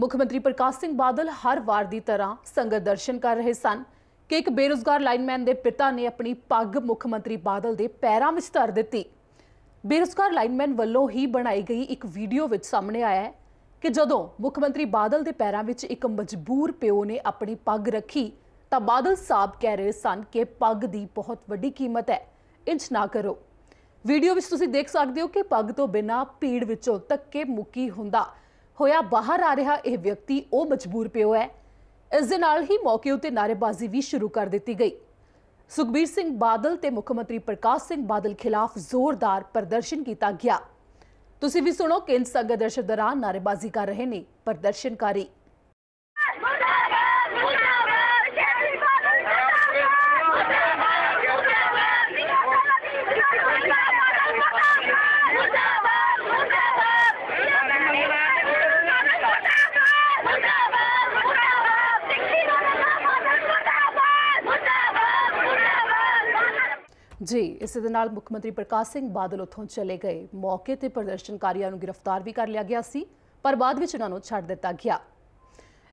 ਮੁੱਖ ਮੰਤਰੀ ਪ੍ਰਕਾਸ਼ ਸਿੰਘ ਬਾਦਲ ਹਰ ਵਾਰ ਦੀ ਤਰ੍ਹਾਂ ਸੰਗਤ ਦਰਸ਼ਨ ਕਰ ਰਹੇ ਸਨ ਕਿ ਇੱਕ ਬੇਰੁਜ਼ਗਾਰ ਲਾਈਨਮੈਨ ਦੇ ਪਿਤਾ ਨੇ ਆਪਣੀ ਪੱਗ ਮੁੱਖ ਮੰਤਰੀ ਬਾਦਲ ਦੇ ਪੈਰਾਂ ਵਿੱਚ ਧਰ ਦਿੱਤੀ। ਬੇਰੁਜ਼ਗਾਰ ਲਾਈਨਮੈਨ ਵੱਲੋਂ ਹੀ ਬਣਾਈ ਗਈ ਇੱਕ ਵੀਡੀਓ ਵਿੱਚ ਸਾਹਮਣੇ ਆਇਆ ਹੈ ਕਿ ਜਦੋਂ ਮੁੱਖ ਮੰਤਰੀ ਬਾਦਲ ਦੇ ਪੈਰਾਂ ਵਿੱਚ ਇੱਕ ਮਜਬੂਰ ਪਿਓ ਨੇ ਆਪਣੀ ਪੱਗ ਰੱਖੀ, ਤਾਂ ਬਾਦਲ ਸਾਹਿਬ ਕਹਿ ਰਹੇ ਸਨ ਕਿ ਪੱਗ ਦੀ ਬਹੁਤ ਵੱਡੀ ਕੀਮਤ ਹੈ ਇੰਜ ਨਾ ਕਰੋ। ਵੀਡੀਓ ਵਿੱਚ ਤੁਸੀਂ ਦੇਖ ਸਕਦੇ ਹੋ ਕਿ ਪੱਗ ਤੋਂ ਬਿਨਾਂ ਭੀੜ ਵਿੱਚੋਂ ਧੱਕੇ ਮੁੱਕੀ ਹੁੰਦਾ ਹੋਇਆ ਬਾਹਰ ਆ ਰਿਹਾ ਇਹ ਵਿਅਕਤੀ ਉਹ ਮਜਬੂਰ ਪਿਓ ਹੈ ਇਸ ਦੇ ਨਾਲ ਹੀ ਮੌਕੇ ਉਤੇ ਨਾਅਰੇਬਾਜ਼ੀ ਵੀ ਸ਼ੁਰੂ ਕਰ ਦਿੱਤੀ ਗਈ ਸੁਖਬੀਰ ਸਿੰਘ ਬਾਦਲ ਤੇ ਮੁੱਖ ਮੰਤਰੀ ਪ੍ਰਕਾਸ਼ ਸਿੰਘ ਬਾਦਲ ਖਿਲਾਫ ਜ਼ੋਰਦਾਰ ਪ੍ਰਦਰਸ਼ਨ ਕੀਤਾ ਗਿਆ ਤੁਸੀਂ ਵੀ ਸੁਣੋ ਕੇਂਦਰ ਸੰਗਤ ਦਰਸ਼ਨ ਦੌਰਾਨ ਨਾਅਰੇਬਾਜ਼ੀ ਕਰ ਰਹੇ ਨੇ ਪ੍ਰਦਰਸ਼ਨਕਾਰੀ ਮੁਰਦਾਬਾਦ ਮੁਰਦਾਬਾਦ ਮੁਰਦਾਬਾਦ ਮੁਰਦਾਬਾਦ ਸਿੱਖੀ ਮੁਰਦਾਬਾਦ ਮੁਰਦਾਬਾਦ ਮੁਰਦਾਬਾਦ ਜੀ, ਇਸੇ ਦੇ ਨਾਲ ਮੁੱਖ ਮੰਤਰੀ ਪ੍ਰਕਾਸ਼ ਸਿੰਘ ਬਾਦਲ ਉੱਥੋਂ ਚਲੇ ਗਏ। ਮੌਕੇ ਤੇ ਪ੍ਰਦਰਸ਼ਨਕਾਰੀਆਂ ਨੂੰ ਗ੍ਰਿਫਤਾਰ ਵੀ ਕਰ ਲਿਆ ਗਿਆ ਸੀ, ਪਰ ਬਾਅਦ ਵਿੱਚ ਉਹਨਾਂ ਨੂੰ ਛੱਡ ਦਿੱਤਾ ਗਿਆ।